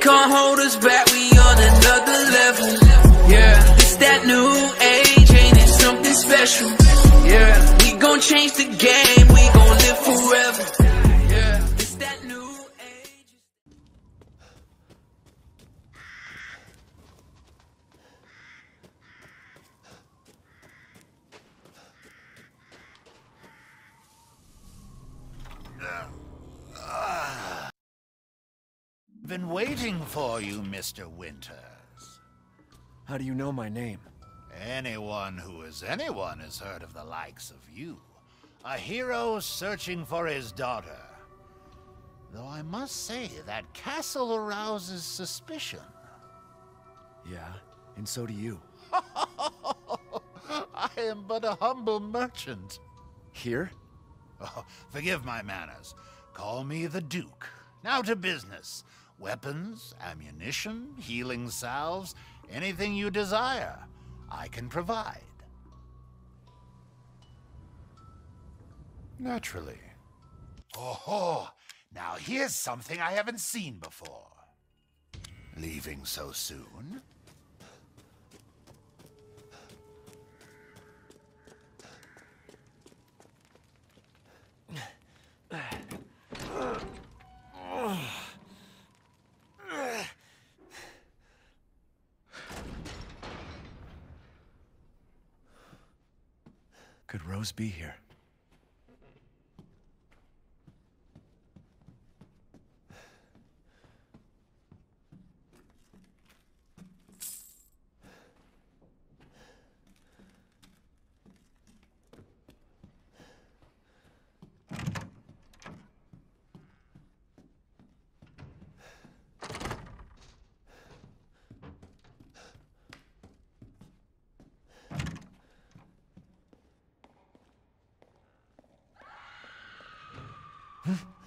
can't hold us back, we on another level. Yeah, it's that new age, ain't it something special? Yeah, we gon' change the game, Been waiting for you, Mr. Winters. How do you know my name? Anyone who is anyone has heard of the likes of you. A hero searching for his daughter. Though I must say, that castle arouses suspicion. Yeah, and so do you. I am but a humble merchant. Here? Oh, forgive my manners. Call me the Duke. Now to business. Weapons, ammunition, healing salves, anything you desire, I can provide. Naturally. Oh, ho. now here's something I haven't seen before. Leaving so soon? Could Rose be here? Looking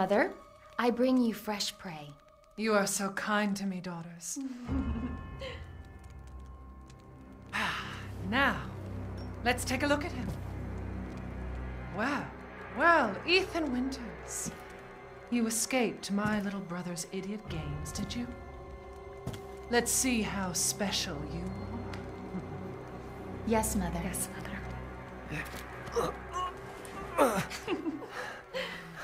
Mother, I bring you fresh prey. You are so kind to me, daughters. Ah, now, let's take a look at him. Well, well, Ethan Winters. You escaped my little brother's idiot games, did you? Let's see how special you are. Yes, Mother. Yes, Mother.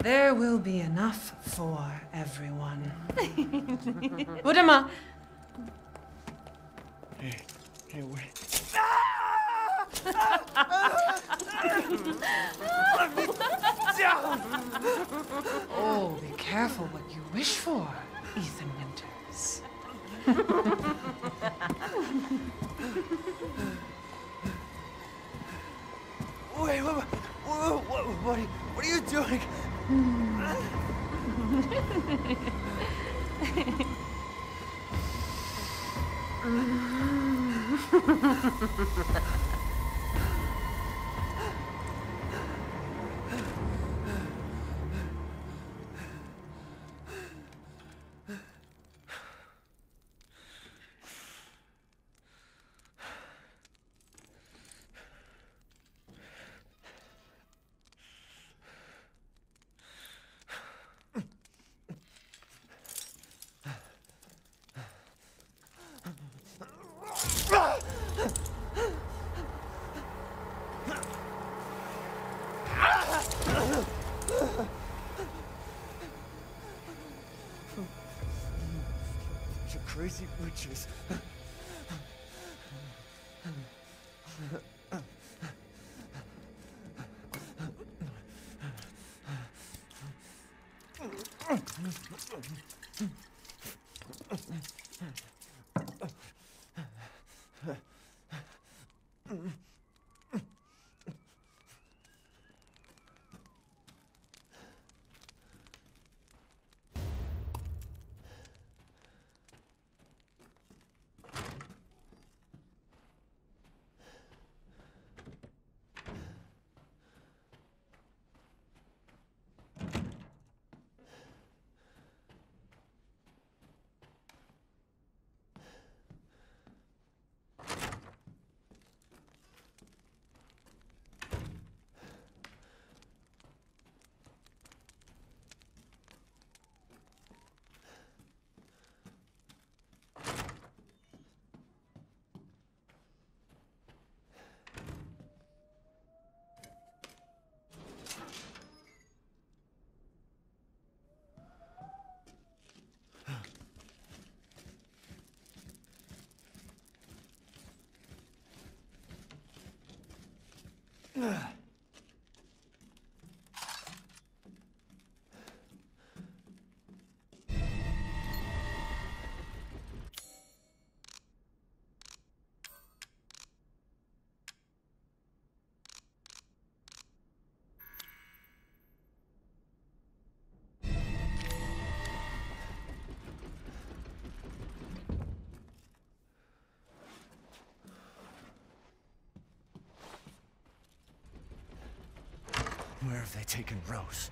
there will be enough for everyone. Budama, Hey, hey, wait. oh, be careful what you wish for, Ethan Winters. うん。Crazy witches. Ugh. Where have they taken Rose?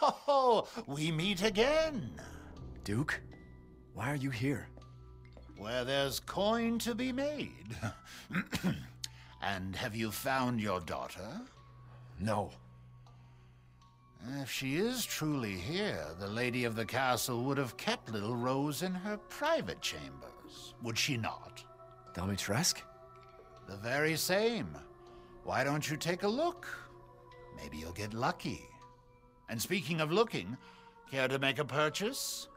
Oh, we meet again. Duke? Why are you here? Where there's coin to be made. and have you found your daughter? No. If she is truly here, the lady of the castle would have kept little Rose in her private chambers, would she not? Dimitrescu? The very same. Why don't you take a look? Maybe you'll get lucky. And speaking of looking, care to make a purchase?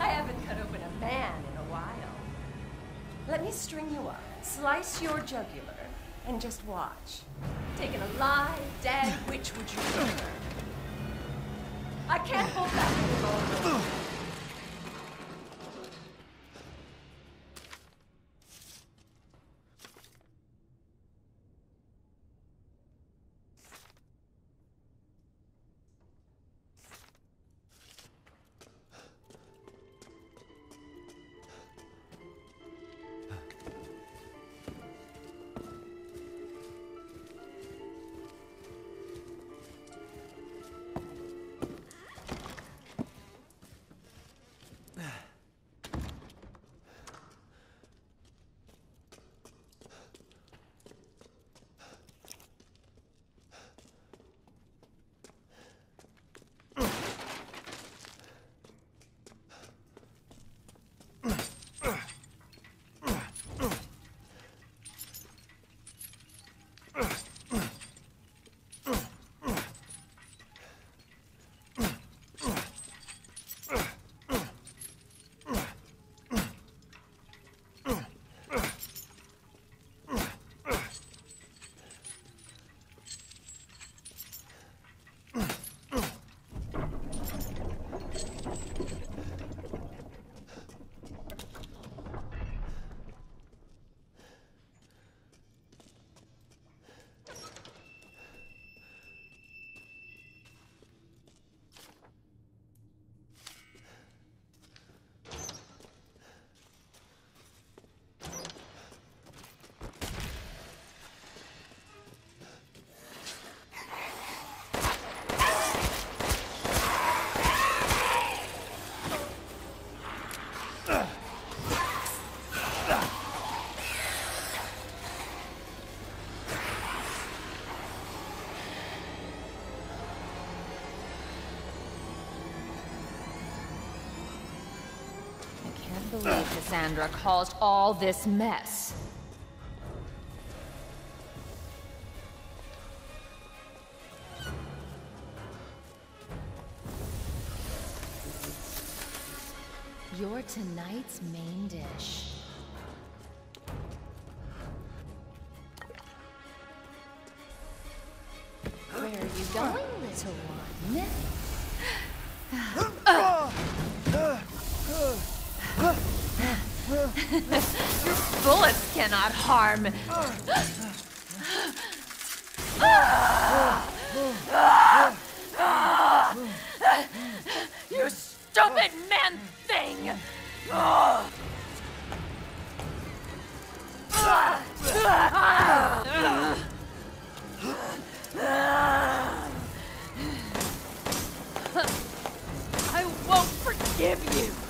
I haven't cut open a man in a while. Let me string you up, slice your jugular, and just watch. Taking a live, dead, which would you prefer? I can't hold back any longer. Cassandra caused all this mess. You're tonight's main dish. Where are you going, little one? Oh, Your bullets cannot harm. you stupid man thing! I won't forgive you, you